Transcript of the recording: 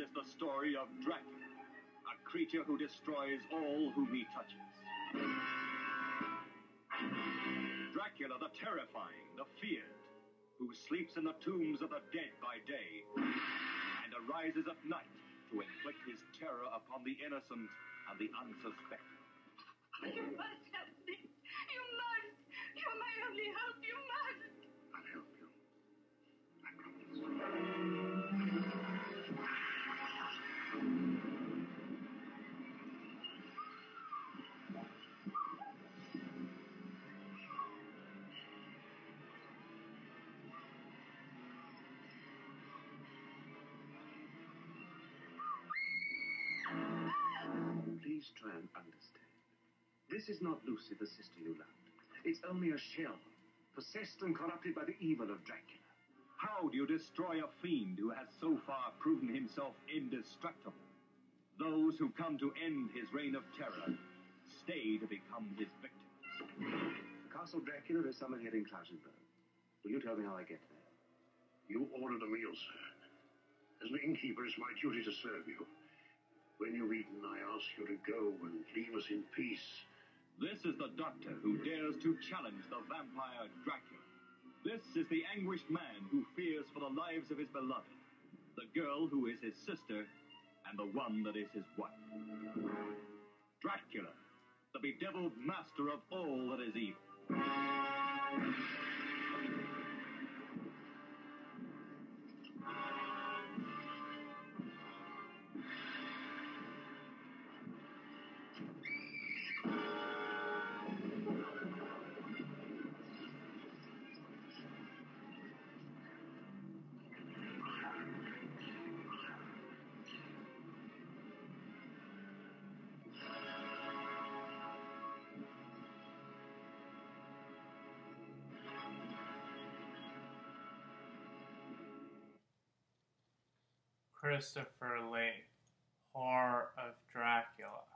is the story of Dracula, a creature who destroys all whom he touches. Dracula the terrifying, the feared, who sleeps in the tombs of the dead by day and arises at night to inflict his terror upon the innocent and the unsuspecting. You must help me. You must. You're my only hope. You must. I'll help you. I promise. Understand. This is not Lucy, the sister you loved. It's only a shell, possessed and corrupted by the evil of Dracula. How do you destroy a fiend who has so far proven himself indestructible? Those who come to end his reign of terror stay to become his victims. Castle Dracula is somewhere here in Klausenberg. Will you tell me how I get there? You ordered a meal, sir. As an innkeeper, it's my duty to serve you. When you've eaten, I ask you to go and leave us in peace. This is the doctor who dares to challenge the vampire Dracula. This is the anguished man who fears for the lives of his beloved, the girl who is his sister, and the one that is his wife. Dracula, the bedeviled master of all that is evil. Christopher Lee, Horror of Dracula.